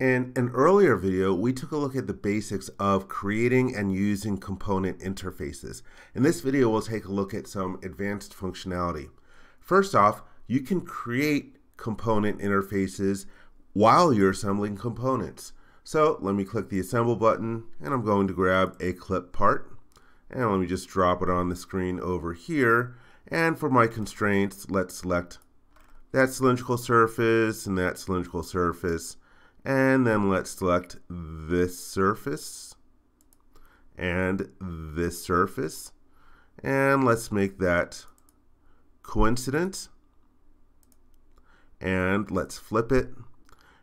In an earlier video, we took a look at the basics of creating and using component interfaces. In this video, we'll take a look at some advanced functionality. First off, you can create component interfaces while you're assembling components. So let me click the assemble button and I'm going to grab a clip part and let me just drop it on the screen over here. And for my constraints, let's select that cylindrical surface and that cylindrical surface and then let's select this surface and this surface. And let's make that coincident. And let's flip it.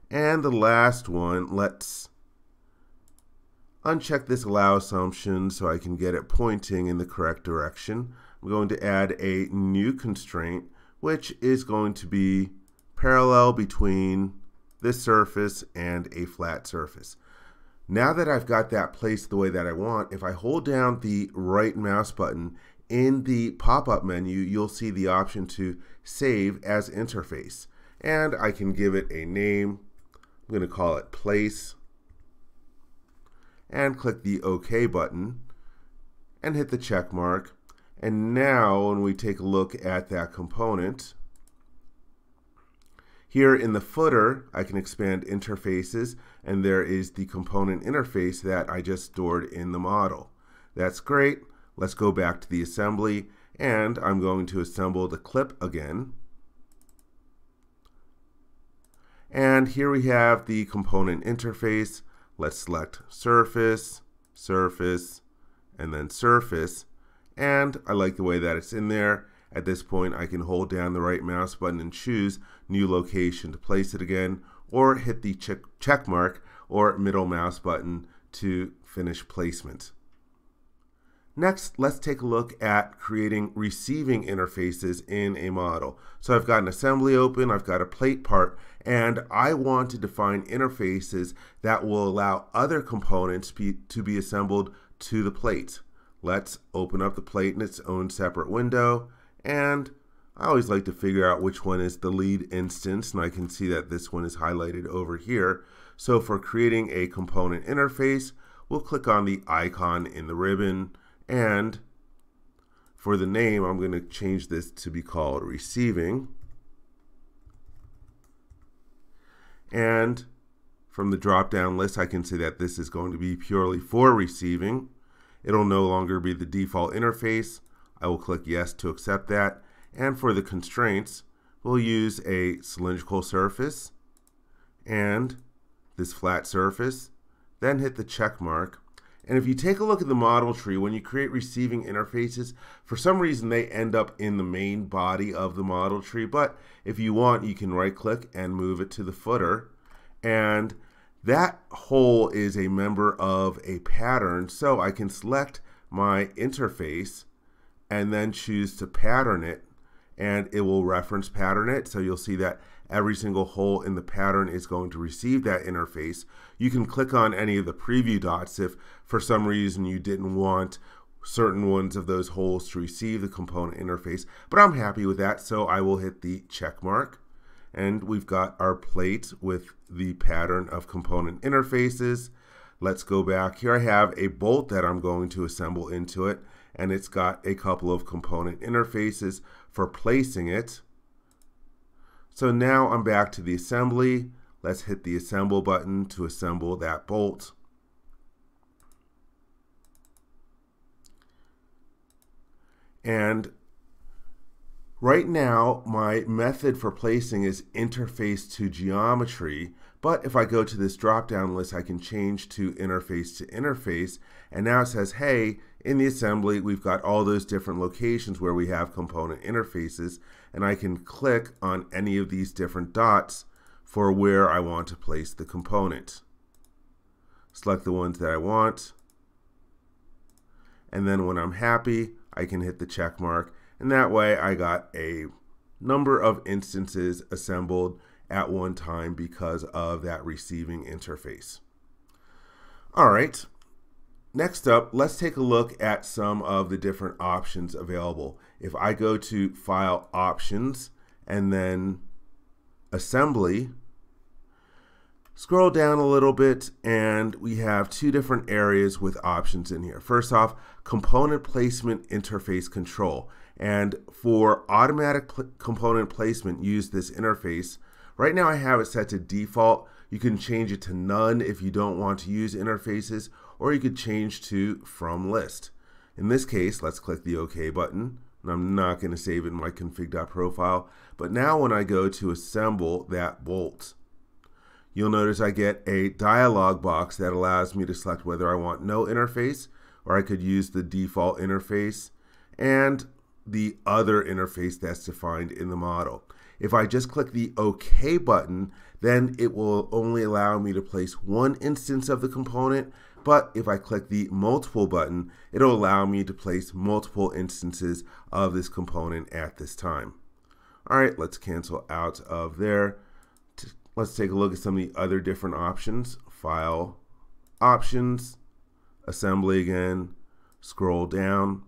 And the last one, let's uncheck this allow assumption so I can get it pointing in the correct direction. I'm going to add a new constraint, which is going to be parallel between this surface and a flat surface. Now that I've got that placed the way that I want, if I hold down the right mouse button in the pop-up menu, you'll see the option to save as interface. And I can give it a name. I'm going to call it place. And click the OK button and hit the check mark. And now when we take a look at that component, here in the footer, I can expand interfaces, and there is the component interface that I just stored in the model. That's great. Let's go back to the assembly, and I'm going to assemble the clip again. And here we have the component interface. Let's select surface, surface, and then surface. And I like the way that it's in there. At this point, I can hold down the right mouse button and choose new location to place it again, or hit the check, check mark or middle mouse button to finish placement. Next, let's take a look at creating receiving interfaces in a model. So I've got an assembly open, I've got a plate part, and I want to define interfaces that will allow other components be, to be assembled to the plate. Let's open up the plate in its own separate window and I always like to figure out which one is the lead instance and I can see that this one is highlighted over here. So for creating a component interface, we'll click on the icon in the ribbon and for the name, I'm going to change this to be called receiving. And from the drop down list, I can see that this is going to be purely for receiving. It'll no longer be the default interface. I will click yes to accept that. And for the constraints, we'll use a cylindrical surface and this flat surface, then hit the check mark. And if you take a look at the model tree, when you create receiving interfaces, for some reason they end up in the main body of the model tree. But if you want, you can right click and move it to the footer. And that hole is a member of a pattern. So I can select my interface and then choose to pattern it and it will reference pattern it. So you'll see that every single hole in the pattern is going to receive that interface. You can click on any of the preview dots if for some reason you didn't want certain ones of those holes to receive the component interface, but I'm happy with that. So I will hit the check mark and we've got our plate with the pattern of component interfaces. Let's go back. Here I have a bolt that I'm going to assemble into it and it's got a couple of component interfaces for placing it. So now I'm back to the assembly. Let's hit the assemble button to assemble that bolt. And right now, my method for placing is interface to geometry. But if I go to this drop-down list, I can change to interface to interface. And now it says, hey, in the assembly, we've got all those different locations where we have component interfaces, and I can click on any of these different dots for where I want to place the component. Select the ones that I want, and then when I'm happy, I can hit the check mark, and that way I got a number of instances assembled at one time because of that receiving interface. All right, Next up, let's take a look at some of the different options available. If I go to File Options and then Assembly, Scroll down a little bit and we have two different areas with options in here. First off, component placement interface control. And for automatic pl component placement, use this interface. Right now I have it set to default. You can change it to none if you don't want to use interfaces, or you could change to from list. In this case, let's click the OK button. And I'm not going to save it in my config.pro file. But now when I go to assemble that bolt, you'll notice I get a dialog box that allows me to select whether I want no interface or I could use the default interface and the other interface that's defined in the model. If I just click the OK button, then it will only allow me to place one instance of the component, but if I click the multiple button, it'll allow me to place multiple instances of this component at this time. All right, let's cancel out of there. Let's take a look at some of the other different options. File, Options, Assembly again, scroll down.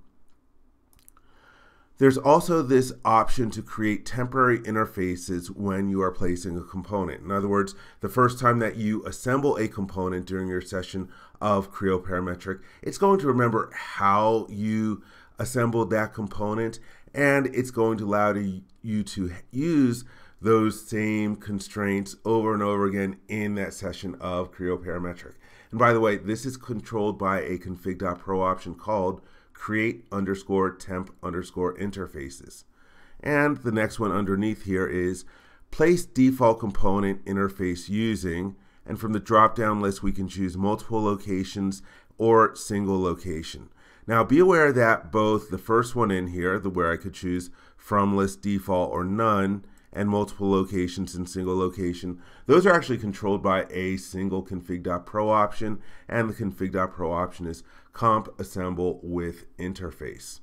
There's also this option to create temporary interfaces when you are placing a component. In other words, the first time that you assemble a component during your session of Creo Parametric, it's going to remember how you assembled that component and it's going to allow you to use those same constraints over and over again in that session of Creo Parametric. And by the way, this is controlled by a config.pro option called create underscore temp underscore interfaces. And the next one underneath here is place default component interface using, and from the drop down list, we can choose multiple locations or single location. Now be aware that both the first one in here, the where I could choose from list default or none, and multiple locations and single location. Those are actually controlled by a single config.pro option, and the config.pro option is comp assemble with interface.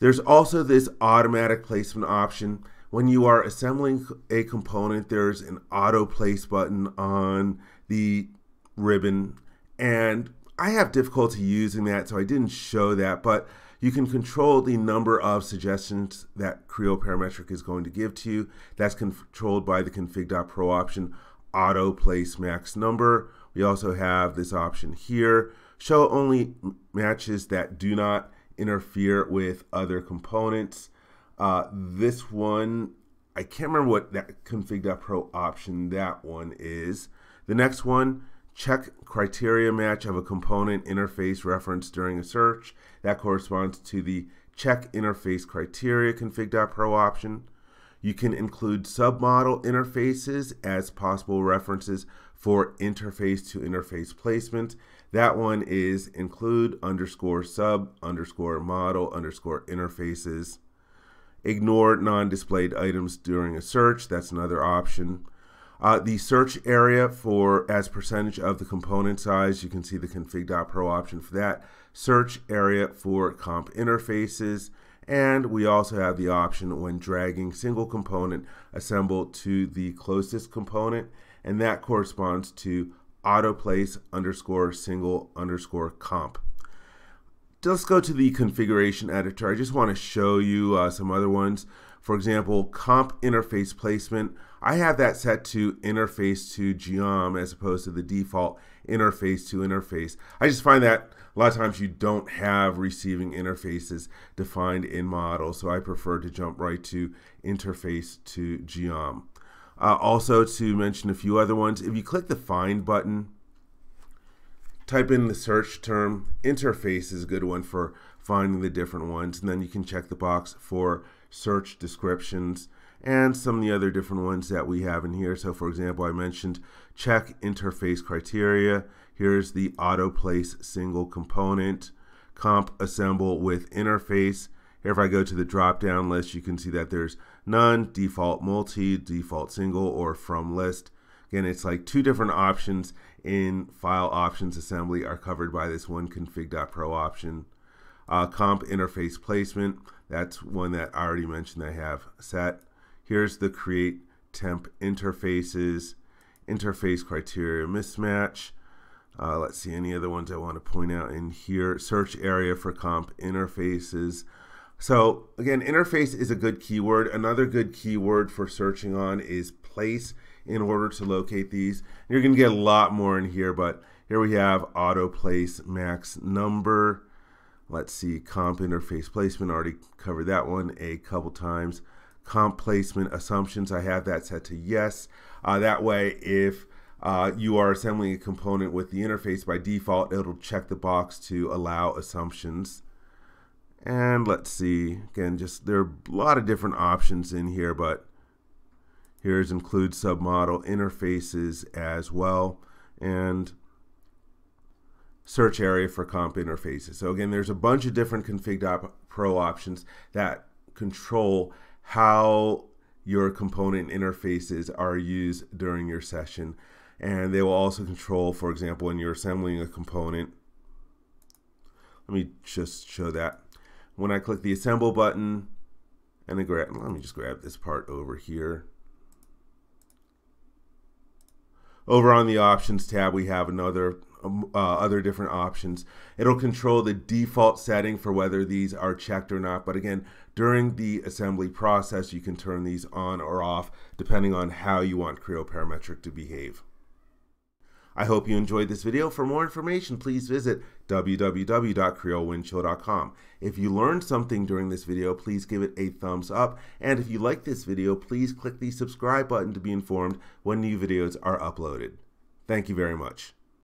There's also this automatic placement option. When you are assembling a component, there's an auto place button on the ribbon, and I have difficulty using that, so I didn't show that, but you can control the number of suggestions that Creo Parametric is going to give to you. That's controlled by the config.pro option, auto place max number. We also have this option here, show only matches that do not interfere with other components. Uh, this one, I can't remember what that config.pro option that one is. The next one, check criteria match of a component interface reference during a search. That corresponds to the check interface criteria config.pro option. You can include submodel interfaces as possible references for interface to interface placement. That one is include underscore sub underscore model underscore interfaces. Ignore non-displayed items during a search. That's another option. Uh, the search area for as percentage of the component size, you can see the config.pro option for that. Search area for comp interfaces. And we also have the option when dragging single component assemble to the closest component. And that corresponds to auto place underscore single underscore comp. Let's go to the configuration editor. I just want to show you uh, some other ones. For example, comp interface placement. I have that set to interface to geom as opposed to the default interface to interface. I just find that a lot of times you don't have receiving interfaces defined in model, so I prefer to jump right to interface to geom. Uh, also, to mention a few other ones, if you click the Find button, type in the search term. Interface is a good one for finding the different ones, and then you can check the box for search descriptions and some of the other different ones that we have in here. So, for example, I mentioned check interface criteria. Here's the auto place single component, comp assemble with interface. Here, if I go to the drop down list, you can see that there's none, default multi, default single, or from list. Again, it's like two different options in file options assembly are covered by this one config.pro option. Uh, comp interface placement, that's one that I already mentioned I have set. Here's the create temp interfaces, interface criteria mismatch. Uh, let's see any other ones I want to point out in here. Search area for comp interfaces. So again, interface is a good keyword. Another good keyword for searching on is place in order to locate these. You're going to get a lot more in here, but here we have auto place max number. Let's see, comp interface placement, already covered that one a couple times. Comp placement assumptions, I have that set to yes. Uh, that way, if uh, you are assembling a component with the interface by default, it'll check the box to allow assumptions. And let's see, again, just there are a lot of different options in here, but here's include submodel interfaces as well. And search area for comp interfaces. So again, there's a bunch of different config pro options that control how your component interfaces are used during your session. And they will also control, for example, when you're assembling a component. Let me just show that. When I click the assemble button, and then grab, let me just grab this part over here. Over on the options tab, we have another uh, other different options. It'll control the default setting for whether these are checked or not. But again, during the assembly process, you can turn these on or off depending on how you want Creo Parametric to behave. I hope you enjoyed this video. For more information, please visit www.creowindchill.com. If you learned something during this video, please give it a thumbs up. And if you like this video, please click the subscribe button to be informed when new videos are uploaded. Thank you very much.